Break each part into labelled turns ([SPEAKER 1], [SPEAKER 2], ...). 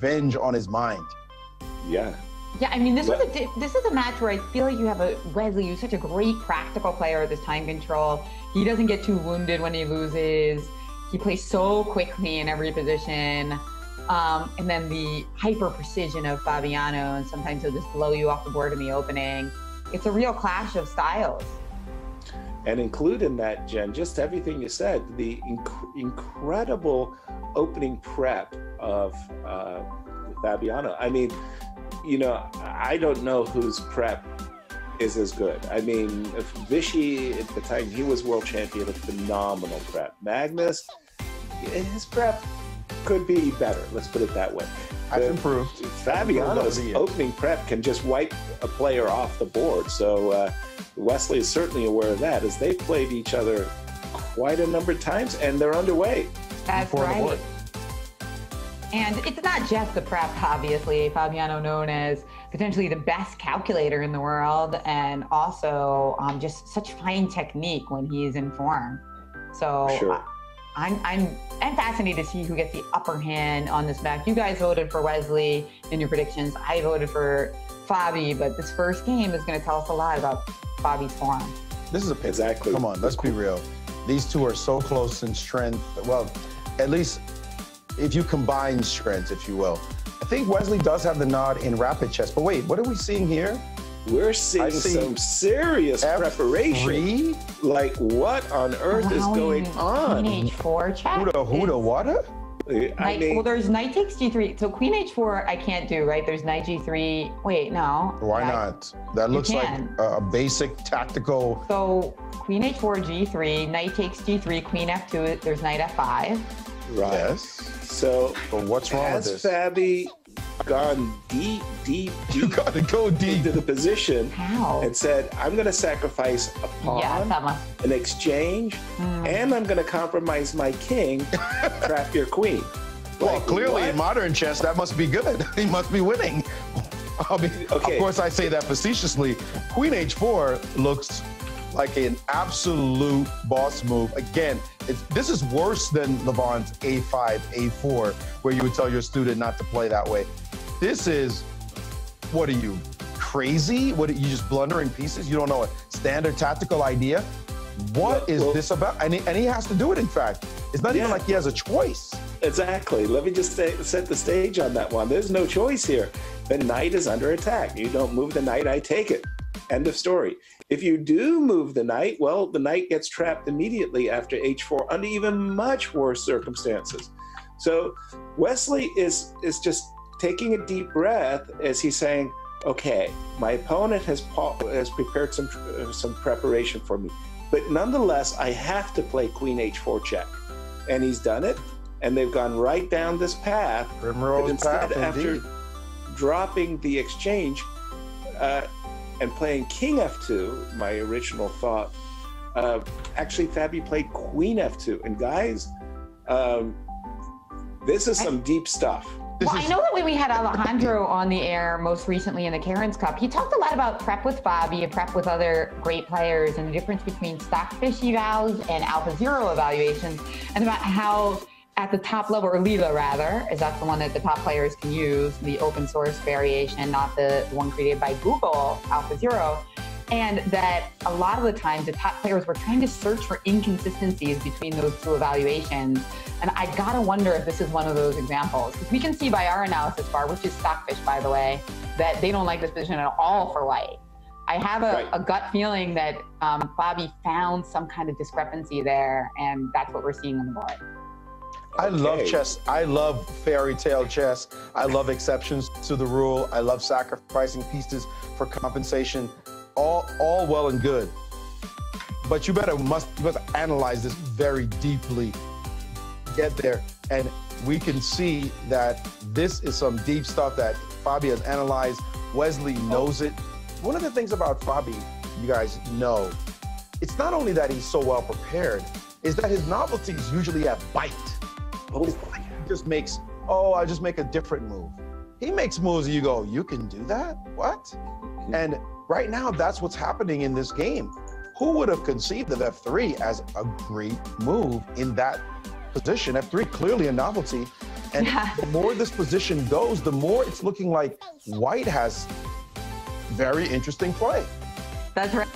[SPEAKER 1] revenge on his mind.
[SPEAKER 2] Yeah.
[SPEAKER 3] Yeah, I mean, this was a this is a match where I feel like you have a Wesley who's such a great practical player with his time control. He doesn't get too wounded when he loses. He plays so quickly in every position. Um, and then the hyper precision of Fabiano, and sometimes he'll just blow you off the board in the opening. It's a real clash of styles.
[SPEAKER 2] And include in that, Jen, just everything you said, the inc- incredible opening prep of uh, Fabiano. I mean, you know, I don't know whose prep is as good. I mean, Vishy at the time he was world champion, a phenomenal prep. Magnus, his prep could be better. Let's put it that way.
[SPEAKER 1] I've improved.
[SPEAKER 2] Fabiano's opening prep can just wipe a player off the board. So uh, Wesley is certainly aware of that as they've played each other quite a number of times and they're underway.
[SPEAKER 3] That's right. And it's not just the prep, obviously. Fabiano known as potentially the best calculator in the world and also um, just such fine technique when he's in form. So
[SPEAKER 2] sure.
[SPEAKER 3] I'm, I'm, I'm fascinated to see who gets the upper hand on this match. You guys voted for Wesley in your predictions. I voted for Fabi, but this first game is going to tell us a lot about Fabi's form.
[SPEAKER 1] This is a
[SPEAKER 2] pick. Exactly.
[SPEAKER 1] Come on, let's be real. These two are so close in strength. Well, at least if you combine strengths, if you will. I think Wesley does have the nod in rapid chess. But wait, what are we seeing here?
[SPEAKER 2] We're seeing some serious F3? preparation. Like, what on earth is going on?
[SPEAKER 3] Queen h4 check.
[SPEAKER 1] Huda, huda, what?
[SPEAKER 3] I mean, well, there's knight takes g3. So queen h4, I can't do, right? There's knight g3. Wait, no.
[SPEAKER 1] Why not? That looks like a basic tactical.
[SPEAKER 3] So queen h4, g3, knight takes g3, queen f2, there's knight f5.
[SPEAKER 2] Right.
[SPEAKER 1] Yes.
[SPEAKER 2] So,
[SPEAKER 1] but what's wrong with
[SPEAKER 2] this? Fabi gone deep, deep, deep.
[SPEAKER 1] You got to go deep
[SPEAKER 2] into the position
[SPEAKER 3] How?
[SPEAKER 2] and said, "I'm going to sacrifice a pawn,
[SPEAKER 3] yeah,
[SPEAKER 2] an exchange, mm. and I'm going to compromise my king, trap your queen."
[SPEAKER 1] Well, like, clearly what? in modern chess, that must be good. he must be winning. I mean, okay. of course, I say that facetiously. Queen h4 looks like an absolute boss move. Again, this is worse than Levon's A5, A4, where you would tell your student not to play that way. This is, what are you, crazy? What are you just blundering pieces? You don't know a standard tactical idea? What well, is well, this about? And he, and he, has to do it, in fact. It's not yeah. even like he has a choice.
[SPEAKER 2] Exactly. Let me just say, set the stage on that one. There's no choice here. The knight is under attack. You don't move the knight, I take it. End of story. If you do move the knight, well, the knight gets trapped immediately after h4 under even much worse circumstances. So Wesley is is just taking a deep breath as he's saying, "Okay, my opponent has has prepared some some preparation for me, but nonetheless, I have to play Queen h4 check," and he's done it, and they've gone right down this path.
[SPEAKER 1] Primrose instead, path,
[SPEAKER 2] after
[SPEAKER 1] indeed.
[SPEAKER 2] dropping the exchange, uh, and playing king f2, my original thought, uh, actually Fabi played queen f2. And guys, um, this is some I, deep stuff.
[SPEAKER 3] Well,
[SPEAKER 2] is,
[SPEAKER 3] I know that when we had Alejandro on the air most recently in the Karen's Cup, he talked a lot about prep with Bobby and prep with other great players and the difference between stockfish evals and AlphaZero evaluations and about how at the top level, or Leela rather, is that the one that the top players can use, the open source variation, not the one created by Google, AlphaZero. And that a lot of the times the top players were trying to search for inconsistencies between those two evaluations. And I gotta wonder if this is one of those examples. Because we can see by our analysis bar, which is Stockfish, by the way, that they don't like this position at all for white. I have a, right. a gut feeling that um, Fabi found some kind of discrepancy there, and that's what we're seeing on the board.
[SPEAKER 1] I love chess. I love fairy tale chess. I love exceptions to the rule. I love sacrificing pieces for compensation. All, all well and good. But you better must, you must analyze this very deeply. Get there, and we can see that this is some deep stuff that Fabi has analyzed. Wesley knows it. One of the things about Fabi, you guys know, it's not only that he's so well prepared, is that his novelties usually have bite. Oh, he just makes, oh, I just make a different move. He makes moves and you go, you can do that? What? And right now, that's what's happening in this game. Who would have conceived of F3 as a great move in that position? F3 clearly a novelty. And
[SPEAKER 3] Yeah.
[SPEAKER 1] the more this position goes, the more it's looking like White has very interesting play.
[SPEAKER 3] That's right.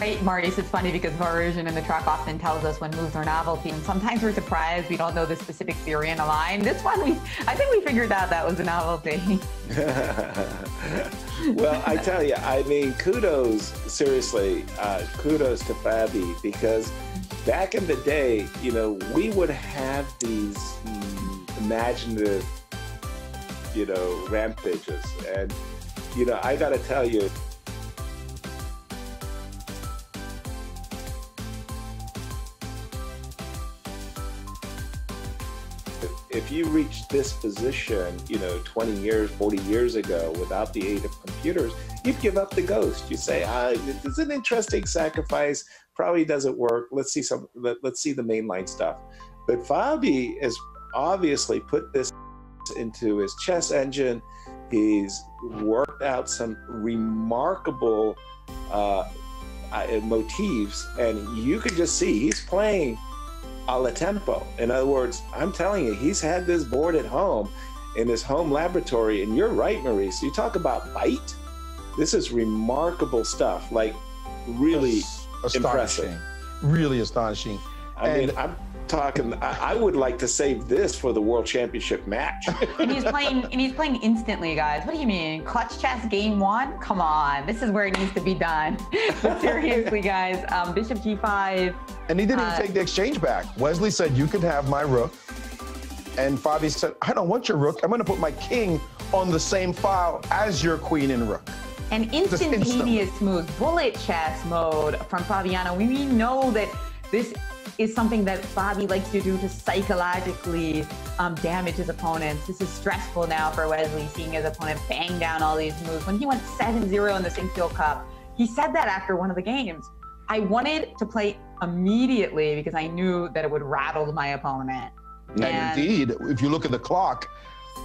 [SPEAKER 3] Right, Maurice, it's funny because Varusian in the track often tells us when moves are novelty, and sometimes we're surprised we don't know the specific theory in a line. This one, we I think we figured out that was a novelty.
[SPEAKER 2] well, I tell you, I mean, kudos, seriously, uh, kudos to Fabi because back in the day, you know, we would have these imaginative, you know, rampages. And, you know, I got to tell you, if you reached this position, you know, 20 years, 40 years ago, without the aid of computers, you'd give up the ghost. You say, ah, it's an interesting sacrifice. Probably doesn't work. Let's see some. Let, let's see the mainline stuff. But Fabi has obviously put this into his chess engine. He's worked out some remarkable uh, uh, motifs, and you can just see he's playing a la tempo. In other words, I'm telling you, he's had this board at home in his home laboratory. And you're right, Maurice. You talk about bite. This is remarkable stuff. Like, really
[SPEAKER 1] astonishing.
[SPEAKER 2] impressive.
[SPEAKER 1] Really astonishing.
[SPEAKER 2] I
[SPEAKER 1] And-
[SPEAKER 2] mean, I'm talking. I, I would like to save this for the World Championship match.
[SPEAKER 3] and he's playing and he's playing instantly, guys. What do you mean? Clutch chess game one? Come on. This is where it needs to be done. but seriously, guys, um, Bishop G5.
[SPEAKER 1] And he didn't
[SPEAKER 3] Uh,
[SPEAKER 1] even take the exchange back. Wesley said, You can have my rook. And Fabi said, I don't want your rook. I'm going to put my king on the same file as your queen and rook.
[SPEAKER 3] And
[SPEAKER 1] Just
[SPEAKER 3] instantaneous moves, bullet chess mode from Fabiano. We know that this is something that Fabi likes to do to psychologically um, damage his opponents. This is stressful now for Wesley, seeing his opponent bang down all these moves. When he went 7-0 in the Sinquefield Cup, he said that after one of the games. I wanted to play immediately because I knew that it would rattle my opponent.
[SPEAKER 1] And
[SPEAKER 3] And-
[SPEAKER 1] indeed, if you look at the clock,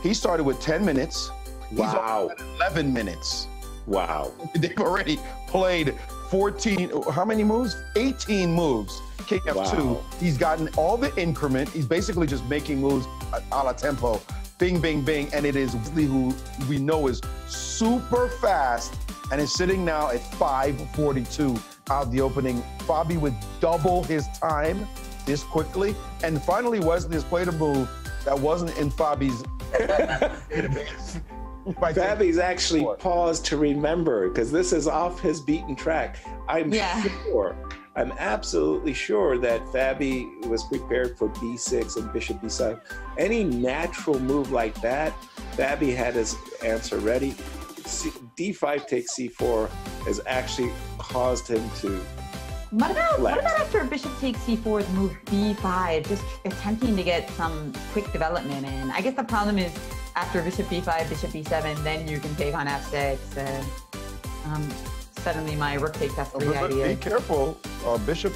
[SPEAKER 1] he started with 10 minutes.
[SPEAKER 2] Wow.
[SPEAKER 1] at 11 minutes.
[SPEAKER 2] wow.
[SPEAKER 1] They've already played 14, how many moves? 18 moves. King F2.
[SPEAKER 2] Wow.
[SPEAKER 1] He's gotten all the increment. He's basically just making moves a a la tempo. Bing, bing, bing. And it is Wesley who we know is super fast and is sitting now at 542 out of the opening. Fabi with double his time this quickly. And finally, Wesley has played a move that wasn't in Fabi's
[SPEAKER 2] Fabi's actually paused to remember because this is off his beaten track. I'm
[SPEAKER 3] Yeah.
[SPEAKER 2] sure, I'm absolutely sure that Fabi was prepared for B6 and Bishop B7. Any natural move like that, Fabi had his answer ready. C- D5 takes C4 has actually caused him to.
[SPEAKER 3] What about what about after Bishop takes C4 with move B5, just attempting to get some quick development in? I guess the problem is after Bishop B5, Bishop B7, then you can take on F6, and um, suddenly my rook takes F3
[SPEAKER 1] But- but
[SPEAKER 3] idea.
[SPEAKER 1] Be careful, uh, Bishop.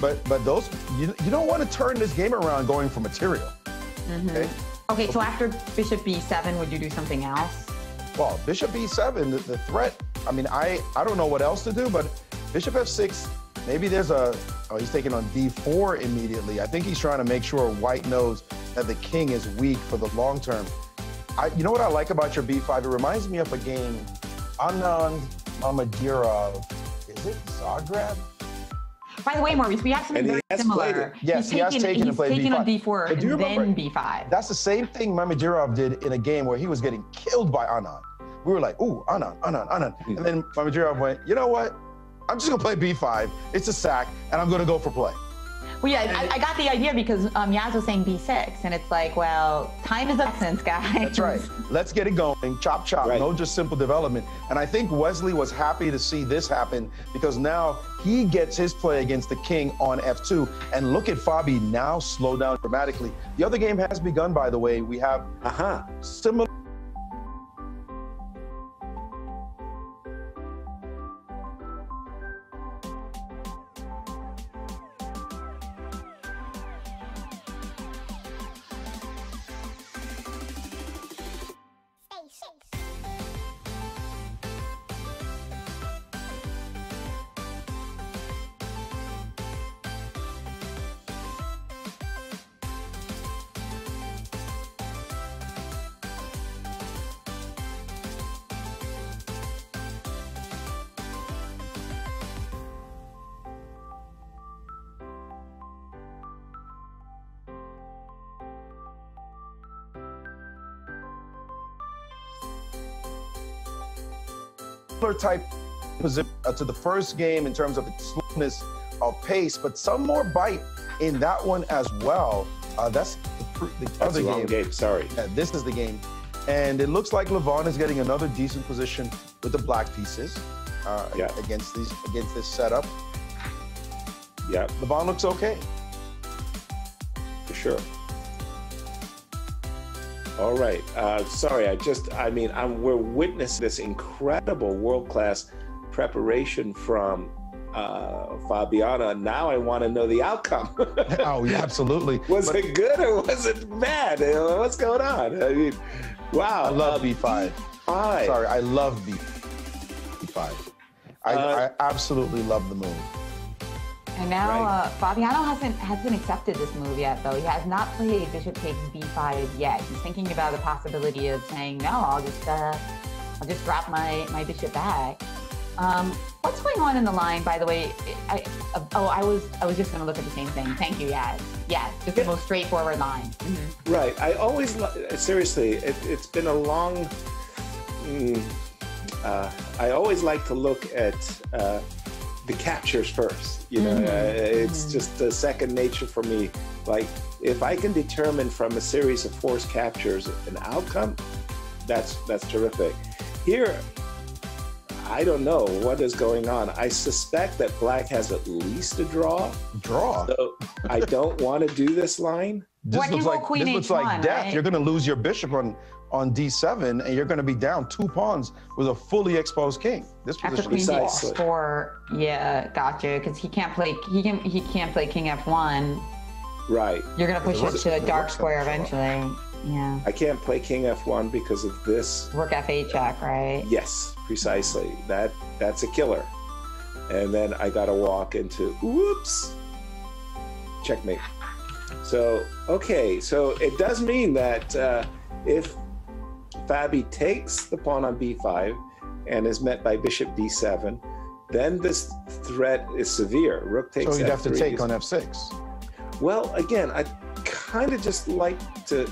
[SPEAKER 1] But but those you, you don't want to turn this game around going for material.
[SPEAKER 3] Mhm.
[SPEAKER 1] Okay.
[SPEAKER 3] Okay, so after Bishop B7, would you do something else?
[SPEAKER 1] Well, Bishop B7, the, the threat. I mean, I I don't know what else to do, but Bishop F6. Maybe there's a. Oh, he's taking on D4 immediately. I think he's trying to make sure White knows that the king is weak for the long term. I, you know what I like about your B5? It reminds me of a game, Anand Mamedyarov. Is it Zagreb?
[SPEAKER 3] By the way, Maurice, we have something
[SPEAKER 2] And
[SPEAKER 3] very similar.
[SPEAKER 2] played.
[SPEAKER 1] Yes,
[SPEAKER 3] he's
[SPEAKER 1] he has
[SPEAKER 3] taken,
[SPEAKER 1] taken and
[SPEAKER 3] he's
[SPEAKER 1] played
[SPEAKER 3] taken on
[SPEAKER 1] B5.
[SPEAKER 3] D4
[SPEAKER 1] But do
[SPEAKER 3] and then B5.
[SPEAKER 1] That's the same thing Mamedyarov did in a game where he was getting killed by Anand. We were like, ooh, Anand, Anand, Anand.
[SPEAKER 2] Hmm.
[SPEAKER 1] And then Mamedyarov went, you know what? I'm just gonna play B5. It's a sack, and I'm gonna go for play.
[SPEAKER 3] Well, yeah, I, I got the idea because um, Yaz was saying B6, and it's like, well, time is of essence, guys.
[SPEAKER 1] That's right. Let's get it going. Chop, chop.
[SPEAKER 2] Right.
[SPEAKER 1] No, just simple development. And I think Wesley was happy to see this happen because now he gets his play against the king on F2. And look at Fabi now slow down dramatically. The other game has begun, by the way. We have
[SPEAKER 2] Uh huh.
[SPEAKER 1] similar. Similar type position uh, to the first game in terms of its slowness of pace, but some more bite in that one as well. Uh, that's the, the
[SPEAKER 2] That's
[SPEAKER 1] other game.
[SPEAKER 2] game. Sorry.
[SPEAKER 1] Yeah, this is the game. And it looks like Levon is getting another decent position with the black pieces uh,
[SPEAKER 2] Yeah.
[SPEAKER 1] against these against this setup.
[SPEAKER 2] Yeah,
[SPEAKER 1] Levon looks okay.
[SPEAKER 2] for sure. All right. Uh, sorry, I just, I mean, I'm, we're witnessing this incredible world class preparation from uh, Fabiano. Now I want to know the outcome.
[SPEAKER 1] oh, yeah, absolutely.
[SPEAKER 2] was
[SPEAKER 1] But
[SPEAKER 2] it good or was it bad? What's going on? I mean, wow.
[SPEAKER 1] I love
[SPEAKER 2] uh,
[SPEAKER 1] B5.
[SPEAKER 2] B5.
[SPEAKER 1] Sorry, I love B- B5. I,
[SPEAKER 2] Uh,
[SPEAKER 1] I absolutely love the move.
[SPEAKER 3] And now
[SPEAKER 2] Right.
[SPEAKER 3] uh, Fabiano hasn't hasn't accepted this move yet, though. He has not played Bishop takes b5 yet. He's thinking about the possibility of saying, "No, I'll just uh, I'll just drop my my bishop back." Um, what's going on in the line, by the way? I, uh, oh, I was I was just going to look at the same thing. Thank you, Yaz. Yeah, just the most straightforward line. Mhm.
[SPEAKER 2] Right. I always seriously. It, it's been a long. Mm, uh, I always like to look at uh, the captures first. You know,
[SPEAKER 3] Mhm.
[SPEAKER 2] uh, it's
[SPEAKER 3] Mhm.
[SPEAKER 2] just a second nature for me. Like if I can determine from a series of forced captures an outcome, that's that's terrific. Here. I don't know what is going on. I suspect that black has at least a draw.
[SPEAKER 1] Draw.
[SPEAKER 2] So I don't want to do this line.
[SPEAKER 1] This
[SPEAKER 3] What
[SPEAKER 1] looks like
[SPEAKER 3] queen
[SPEAKER 1] this looks like
[SPEAKER 3] H1,
[SPEAKER 1] death.
[SPEAKER 3] right?
[SPEAKER 1] You're going to lose your bishop on on D7, and you're going to be down two pawns with a fully exposed king. This
[SPEAKER 3] After
[SPEAKER 1] position
[SPEAKER 3] queen
[SPEAKER 1] is
[SPEAKER 2] Precisely.
[SPEAKER 1] lost.
[SPEAKER 3] d4, yeah, gotcha. Because he can't play he can he can't play king f1.
[SPEAKER 2] Right.
[SPEAKER 3] You're gonna push
[SPEAKER 1] It
[SPEAKER 3] it to a dark square
[SPEAKER 1] out so well.
[SPEAKER 3] eventually. Yeah.
[SPEAKER 2] I can't play King F1 because of this.
[SPEAKER 3] Rook f8 check, right?
[SPEAKER 2] Yes, precisely. That that's a killer. And then I got to walk into whoops, checkmate. So okay, so it does mean that uh, if Fabi takes the pawn on B5 and is met by Bishop D7, then this threat is severe. Rook takes.
[SPEAKER 1] So you'd have to take
[SPEAKER 2] is,
[SPEAKER 1] on f6.
[SPEAKER 2] Well, again, I kind of just like to.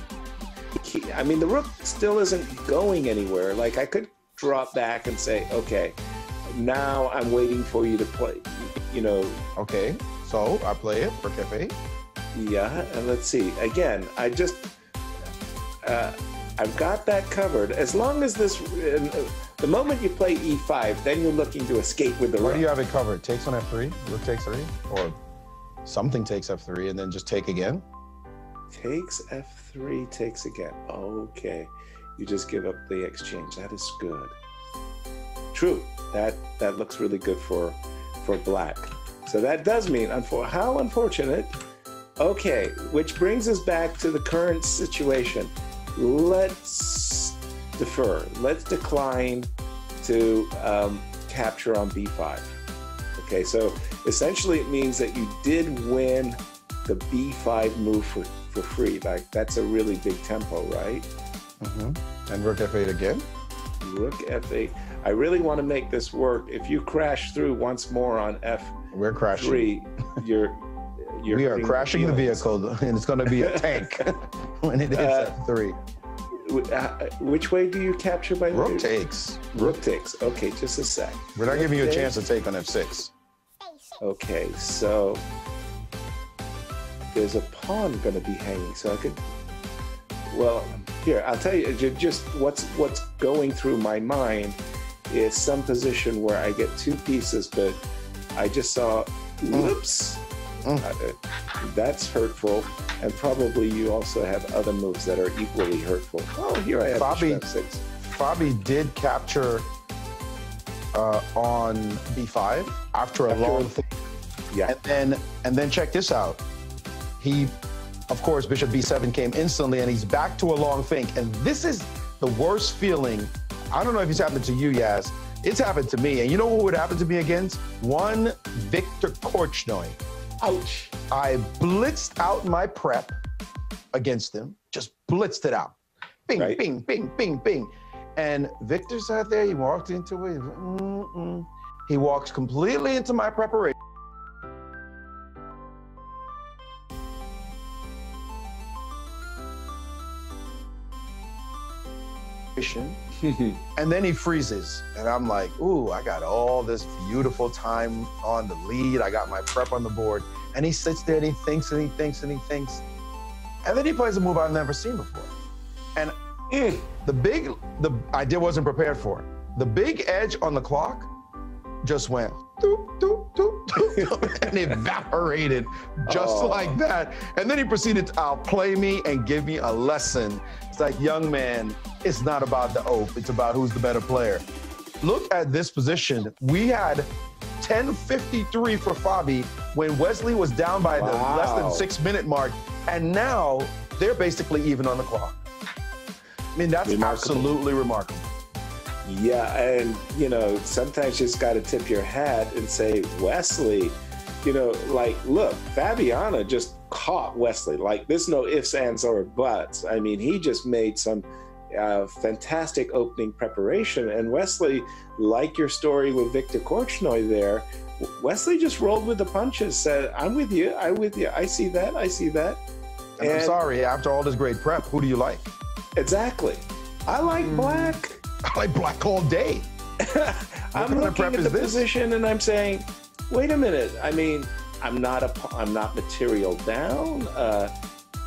[SPEAKER 2] I mean, the rook still isn't going anywhere. Like I could drop back and say, okay, now I'm waiting for you to play. You know,
[SPEAKER 1] Okay, so I play it for F8.
[SPEAKER 2] yeah. And let's see. Again, I just. Uh, I've got that covered. As long as this, uh, the moment you play E5, then you're looking to escape with the
[SPEAKER 1] Where
[SPEAKER 2] rook.
[SPEAKER 1] do you have it covered? Takes on F3, rook takes 3, or something takes F3 and then just take again?
[SPEAKER 2] Takes F3, takes again. Okay. You just give up the exchange. That is good. True. That that looks really good for for black. So that does mean unfor- how unfortunate. Okay, which brings us back to the current situation. Let's defer. Let's decline to um, capture on B5. Okay, so essentially it means that you did win the B5 move for, for free. Like that's a really big tempo, right?
[SPEAKER 1] Mm-hmm. And rook F8 again?
[SPEAKER 2] Rook F8. I really want to make this work. If you crash through once more on F3,
[SPEAKER 1] We're crashing.
[SPEAKER 2] you're you're
[SPEAKER 1] we are crashing the vehicle, and it's going to be a tank when it hits
[SPEAKER 2] Uh,
[SPEAKER 1] F3.
[SPEAKER 2] Uh, Which way do you capture by the way?
[SPEAKER 1] Rook takes.
[SPEAKER 2] Rook takes. Okay, just a sec.
[SPEAKER 1] We're not giving you a
[SPEAKER 2] Rook
[SPEAKER 1] chance to take on F6.
[SPEAKER 2] Okay, so there's a pawn going to be hanging, so I could. Well, here I'll tell you. Just what's what's going through my mind is some position where I get two pieces, but I just saw. Whoops.
[SPEAKER 1] Mm.
[SPEAKER 2] That's hurtful, and probably you also have other moves that are equally hurtful. Oh, here I have bishop f6.
[SPEAKER 1] Fabi did capture uh, on B5 after a
[SPEAKER 2] After-
[SPEAKER 1] long thing.
[SPEAKER 2] Yeah.
[SPEAKER 1] And then and then check this out. He, of course, Bishop B7 came instantly, and he's back to a long think. And this is the worst feeling. I don't know if it's happened to you, Yaz. It's happened to me. And you know what would happen to me against? One Victor Korchnoi.
[SPEAKER 2] Ouch.
[SPEAKER 1] I blitzed out my prep against him, just blitzed it out. Bing,
[SPEAKER 2] Right.
[SPEAKER 1] bing, bing, bing, bing. And Victor sat there, he walked into it. Mm-mm. He walks completely into my preparation. and then he freezes. And I'm like, ooh, I got all this beautiful time on the lead. I got my prep on the board. And he sits there and he thinks and he thinks and he thinks. And then he plays a move I've never seen before. And mm, the big, the idea wasn't prepared for. The big edge on the clock just went doop, doop, doop, doop, and evaporated just oh. like that. And then he proceeded to outplay me and give me a lesson. It's like, young man, it's not about the oath, it's about who's the better player. Look at this position. We had 1053 for Fabi when Wesley was down by wow. the less than six minute mark. And now they're basically even on the clock. I mean, that's remarkable. absolutely remarkable.
[SPEAKER 2] Yeah, and you know, sometimes you just got to tip your hat and say, Wesley, you know, like, look, Fabiano just caught Wesley. Like, there's no ifs, ands, or buts. I mean, he just made some uh, fantastic opening preparation. And Wesley, like your story with Victor Korchnoi there, Wesley just rolled with the punches, said, I'm with you, I'm with you, I see that, I see that.
[SPEAKER 1] And, and I'm sorry, after all this great prep, who do you like?
[SPEAKER 2] Exactly. I like mm. black.
[SPEAKER 1] I like black all day.
[SPEAKER 2] I'm looking at the this? position and I'm saying, wait a minute. I mean, I'm not a, I'm not material down. Uh,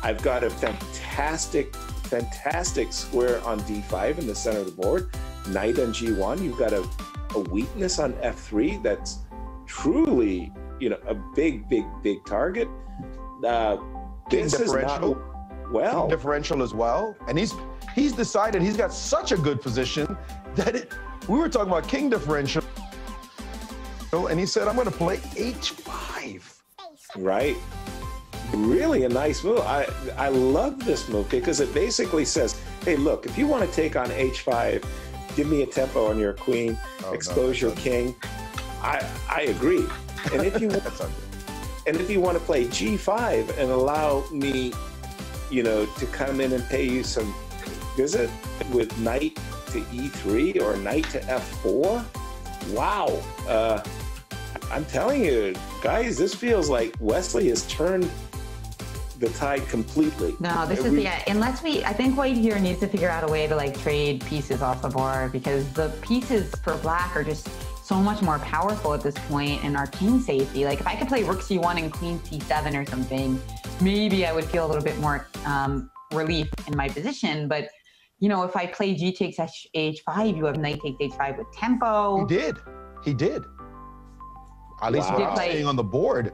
[SPEAKER 2] I've got a fantastic, fantastic square on D5 in the center of the board. Knight on G1. You've got a, a weakness on F3 that's truly, you know, a big, big, big target. Uh,
[SPEAKER 1] King differential. Not, well, King differential as well, and he's he's decided he's got such a good position that it, we were talking about king differential, and he said, I'm going to play h5.
[SPEAKER 2] Right. Really a nice move. I, I love this move because it basically says, hey, look, if you want to take on h5, give me a tempo on your queen, oh, expose no, your king. I, I agree. And if you and if you want to play g5 and allow me, you know, to come in and pay you some visit with knight to e3 or knight to f4. Wow. Uh, I'm telling you, guys, this feels like Wesley has turned the tide completely.
[SPEAKER 3] No, this is yeah. Unless we, I think White here needs to figure out a way to like trade pieces off the board because the pieces for Black are just so much more powerful at this point in our king safety. Like if I could play Rook C1 and Queen C7 or something, maybe I would feel a little bit more um, relief in my position. But you know, if I play G takes H5, you have knight takes H5 with tempo.
[SPEAKER 1] He did. He did. At least wow. playing on the board,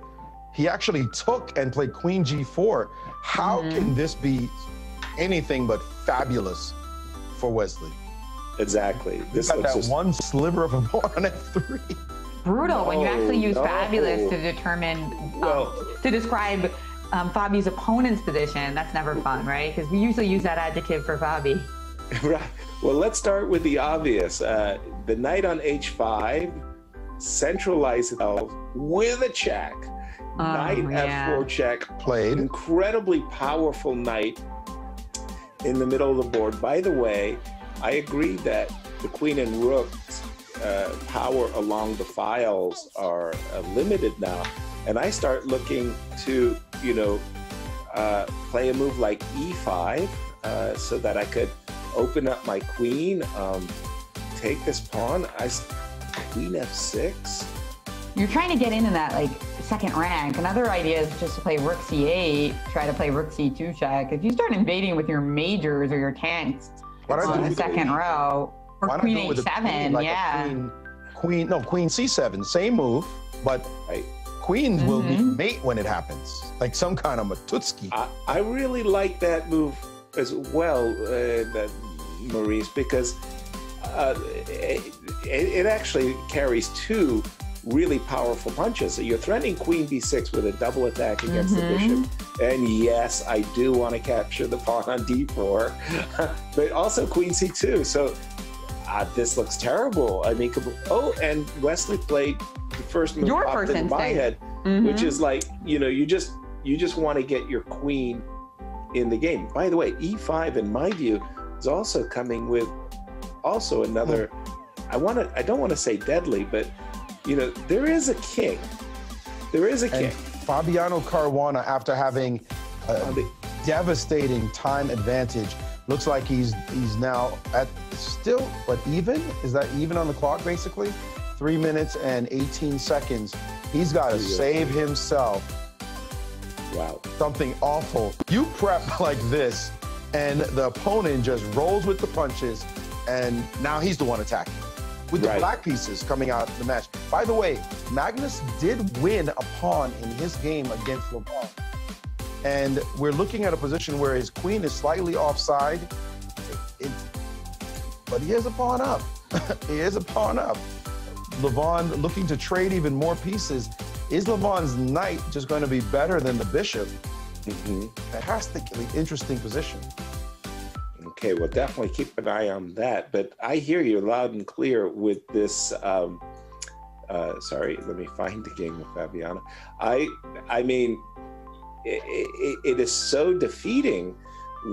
[SPEAKER 1] he actually took and played Queen G4. How mm-hmm. can this be anything but fabulous for Wesley?
[SPEAKER 2] Exactly.
[SPEAKER 1] This got that just... one sliver of a board on F3.
[SPEAKER 3] Brutal when you actually use no. fabulous to determine, um, to describe um, Fabi's opponent's position. That's never fun, right? Because we usually use that adjective for Fabi.
[SPEAKER 2] Right. Well, let's start with the obvious. Uh, the knight on h5 centralizes itself with a check. Oh, knight yeah. f4 check.
[SPEAKER 1] Played.
[SPEAKER 2] Incredibly powerful knight in the middle of the board. By the way, I agree that the queen and rook uh, power along the files are uh, limited now. And I start looking to, you know, uh, play a move like e5 uh, so that I could open up my queen, um, take this pawn. I queen f6.
[SPEAKER 3] You're trying to get into that like second rank. Another idea is just to play rook c8, try to play rook c2 check. If you start invading with your majors or your tanks on the second row, or queen a7, like yeah.
[SPEAKER 1] Queen, queen, no, queen c7, same move, but right. queens mm-hmm. will be mm-hmm. mate when it happens, like some kind of Matutski.
[SPEAKER 2] I, I really like that move as well, uh, Maurice, because uh, it, it, actually carries two really powerful punches. So you're threatening queen b6 with a double attack against mm-hmm. the bishop. And yes, I do want to capture the pawn on d4, but also queen c2. So uh, this looks terrible. I mean, oh, and Wesley played the first move
[SPEAKER 3] Your first
[SPEAKER 2] in my head, mm-hmm. which is like, you know, you just you just want to get your queen in the game. By the way, e5, in my view, is also coming with also another. I want to. I don't want to say deadly, but you know, there is a king. There is a king. And
[SPEAKER 1] Fabiano Caruana, after having a devastating time advantage Looks like he's he's now at still, but even is that even on the clock basically? Three minutes and 18 seconds. He's got to save himself.
[SPEAKER 2] Wow.
[SPEAKER 1] Something awful. You prep like this, and the opponent just rolls with the punches, and now he's the one attacking with the
[SPEAKER 2] Right.
[SPEAKER 1] black pieces coming out of the match. By the way, Magnus did win a pawn in his game against Levon. And we're looking at a position where his queen is slightly offside. It- but he is a pawn up. he is a pawn up. Levon looking to trade even more pieces. Is Levon's knight just going to be better than the bishop?
[SPEAKER 2] Mhm.
[SPEAKER 1] Fantastically interesting position.
[SPEAKER 2] Okay, well, definitely keep an eye on that. But I hear you loud and clear with this. Um, uh, sorry, let me find the game with Fabiano. I, I mean, it, it, it is so defeating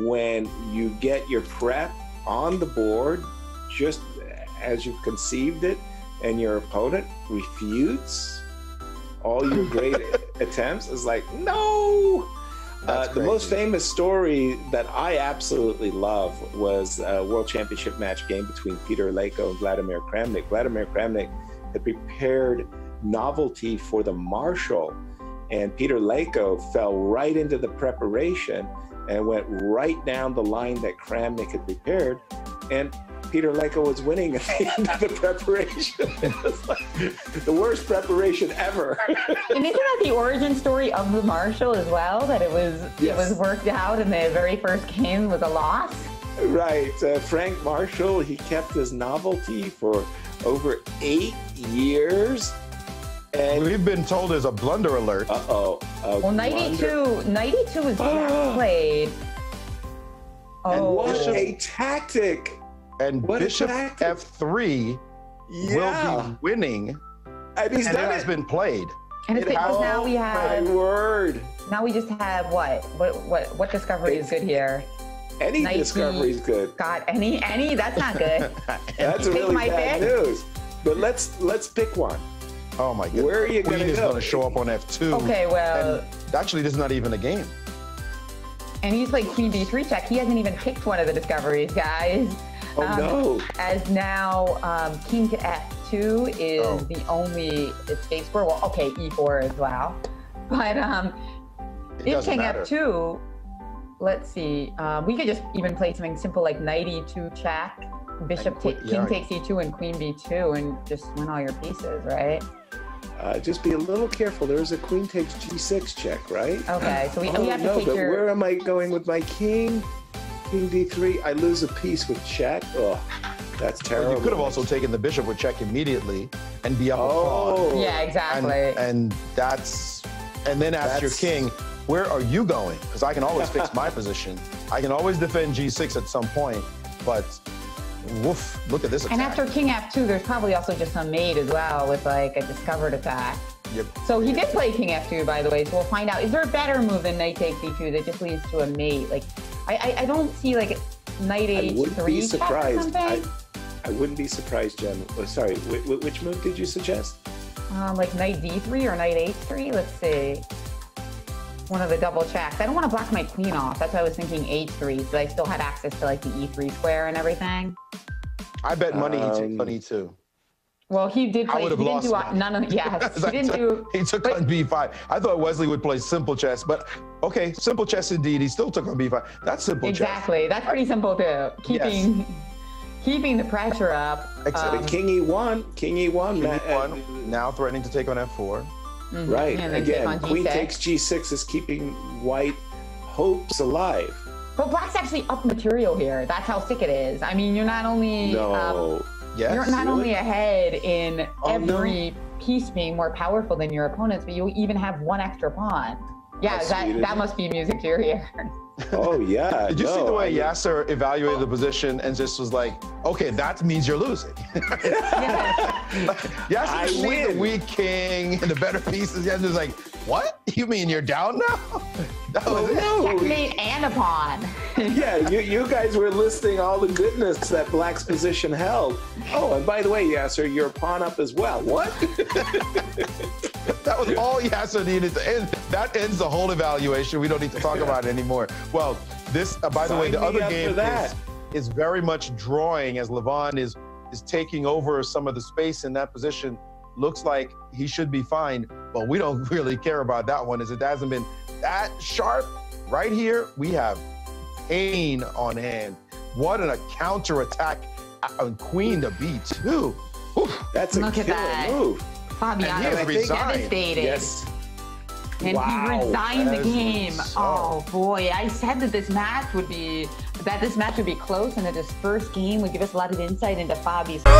[SPEAKER 2] when you get your prep on the board just as you've conceived it, and your opponent refutes all your great attempts. It's like, no.
[SPEAKER 1] That's
[SPEAKER 2] the most famous story that I absolutely love was a World Championship match game between Peter Leko and Vladimir Kramnik. Vladimir Kramnik had prepared novelty for the Marshall, and Peter Leko fell right into the preparation and went right down the line that Kramnik had prepared. And Peter Leko was winning at the end of the preparation. It was like the worst preparation ever.
[SPEAKER 3] And isn't that the origin story of the Marshall as well? That it was it was worked out, and the very first game was a loss.
[SPEAKER 2] Right. Uh, Frank Marshall, he kept his novelty for over eight years. And
[SPEAKER 1] We've been told there's a blunder alert.
[SPEAKER 2] uh oh.
[SPEAKER 3] Well, 92, 92 was played.
[SPEAKER 2] And
[SPEAKER 3] Oh,
[SPEAKER 2] what a tactic.
[SPEAKER 1] And
[SPEAKER 2] what
[SPEAKER 1] Bishop. F3
[SPEAKER 2] Yeah.
[SPEAKER 1] will be winning,
[SPEAKER 2] and he's
[SPEAKER 1] and it
[SPEAKER 2] done
[SPEAKER 1] has been played.
[SPEAKER 3] and it's
[SPEAKER 2] It
[SPEAKER 3] because
[SPEAKER 2] has-
[SPEAKER 3] now we
[SPEAKER 2] Oh,
[SPEAKER 3] have
[SPEAKER 2] My word.
[SPEAKER 3] now we just have what what what what discovery is good here?
[SPEAKER 2] Any
[SPEAKER 3] Nike.
[SPEAKER 2] discovery is good.
[SPEAKER 3] God, any any that's not good.
[SPEAKER 2] That's
[SPEAKER 3] Take
[SPEAKER 2] really
[SPEAKER 3] my
[SPEAKER 2] bad
[SPEAKER 3] pick.
[SPEAKER 2] news. But let's let's pick one.
[SPEAKER 1] Oh my goodness.
[SPEAKER 2] Where are you
[SPEAKER 1] Queen
[SPEAKER 2] gonna go?
[SPEAKER 1] Queen is going to show up on F2.
[SPEAKER 3] Okay, well,
[SPEAKER 1] And actually, this is not even a game.
[SPEAKER 3] And he's played Queen B3 check. He hasn't even picked one of the discoveries, guys.
[SPEAKER 2] Oh
[SPEAKER 3] Um,
[SPEAKER 2] no.
[SPEAKER 3] As now, um, King to F2 is
[SPEAKER 1] Oh.
[SPEAKER 3] the only escape square. Well, okay, E4 as well. But um,
[SPEAKER 1] It
[SPEAKER 3] if King
[SPEAKER 1] matter.
[SPEAKER 3] F2, let's see. Um, we could just even play something simple like Knight E2 check, Bishop ta-
[SPEAKER 1] que-
[SPEAKER 3] King
[SPEAKER 1] yeah.
[SPEAKER 3] takes E2 and Queen B2 and just win all your pieces, right?
[SPEAKER 2] Uh, just be a little careful. There is a queen takes g6 check, right?
[SPEAKER 3] Okay, so we,
[SPEAKER 2] oh,
[SPEAKER 3] we have to
[SPEAKER 2] no,
[SPEAKER 3] take
[SPEAKER 2] but
[SPEAKER 3] your.
[SPEAKER 2] where am I going with my king? King d3. I lose a piece with check. Oh, that's
[SPEAKER 1] But
[SPEAKER 2] terrible.
[SPEAKER 1] you could have also taken the bishop with check immediately and be up a pawn.
[SPEAKER 2] Oh,
[SPEAKER 3] Yeah, exactly.
[SPEAKER 1] and that's, and then ask your king, where are you going? Because I can always fix my position. I can always defend G6 at some point, but woof, look at this attack.
[SPEAKER 3] and after King F2, there's probably also just some mate as well with like a discovered attack.
[SPEAKER 1] Yep.
[SPEAKER 3] So he did play King F2, by the way. So we'll find out. Is there a better move than Knight takes E2 that just leads to a mate? Like, I I, I don't see like Knight
[SPEAKER 2] I wouldn't be
[SPEAKER 3] H3
[SPEAKER 2] surprised. I. I wouldn't be surprised, Jen. Oh, sorry, wh- wh- which move did you suggest?
[SPEAKER 3] Um, like Knight D3 or Knight H3. Let's see. One of the double checks. I don't want to block my queen off. That's why I was thinking H3, so I still had access to like the E3 square and everything.
[SPEAKER 1] I bet money he took
[SPEAKER 2] Um,
[SPEAKER 1] on E2.
[SPEAKER 3] Well, he did
[SPEAKER 1] I
[SPEAKER 3] play. He
[SPEAKER 1] would've
[SPEAKER 3] didn't
[SPEAKER 1] lost
[SPEAKER 3] do none of. Yes, he didn't
[SPEAKER 1] took-
[SPEAKER 3] do.
[SPEAKER 1] He took
[SPEAKER 3] but-
[SPEAKER 1] on B5. I thought Wesley would play simple chess, but okay, simple chess indeed. He still took on B5. That's simple chess.
[SPEAKER 3] Exactly. That's pretty simple too. Keeping keeping the pressure up.
[SPEAKER 1] Except
[SPEAKER 3] Um,
[SPEAKER 2] King E1. King E1.
[SPEAKER 1] King
[SPEAKER 2] ma-
[SPEAKER 1] E1, now threatening to take on F4.
[SPEAKER 3] Mhm,
[SPEAKER 2] Right.
[SPEAKER 3] and then take
[SPEAKER 2] Again, Queen
[SPEAKER 3] G6.
[SPEAKER 2] takes G6 is keeping white hopes alive.
[SPEAKER 3] But black's actually up material here. That's how sick it is. I mean, you're not only um,
[SPEAKER 2] No.
[SPEAKER 1] Yes.
[SPEAKER 3] you're not
[SPEAKER 2] really?
[SPEAKER 3] only ahead in
[SPEAKER 2] Oh, no.
[SPEAKER 3] every piece being more powerful than your opponents, but you even have one extra pawn. Yeah,
[SPEAKER 2] How
[SPEAKER 3] that that must be music to your ear.
[SPEAKER 2] oh yeah.
[SPEAKER 1] Did you see the way
[SPEAKER 2] I-
[SPEAKER 1] Yasser evaluated the position and just was like, okay, that means you're losing. Yasser
[SPEAKER 2] I
[SPEAKER 1] see the weak king and the better pieces. Yasser's like, what? You mean you're down now? That oh, was it.
[SPEAKER 2] No.
[SPEAKER 3] Checkmate and a pawn.
[SPEAKER 2] yeah, you, you guys were listing all the goodness that Black's position held. Oh, and by the way, Yasser, you're a pawn up as well. What?
[SPEAKER 1] That was all Yasser needed to end. That ends the whole evaluation. We don't need to talk about it anymore. Well, this, uh, by the way, the other game
[SPEAKER 2] that.
[SPEAKER 1] is, is very much drawing as Levon is is taking over some of the space in that position. Looks like he should be fine, but we don't really care about that one as it hasn't been that sharp. Right here, we have pain on hand. What an, a counter attack on Queen to beat too. Oof.
[SPEAKER 2] That's a
[SPEAKER 3] Look at
[SPEAKER 2] killer
[SPEAKER 3] that.
[SPEAKER 2] move.
[SPEAKER 3] Fabiano
[SPEAKER 1] And he has
[SPEAKER 3] is
[SPEAKER 1] resigned.
[SPEAKER 3] devastated.
[SPEAKER 2] Yes.
[SPEAKER 3] And
[SPEAKER 2] Wow,
[SPEAKER 3] he resigned the game.
[SPEAKER 1] so-
[SPEAKER 3] Oh boy, I said that this match would be that this match would be close and that this first game would give us a lot of insight into Fabi's
[SPEAKER 4] From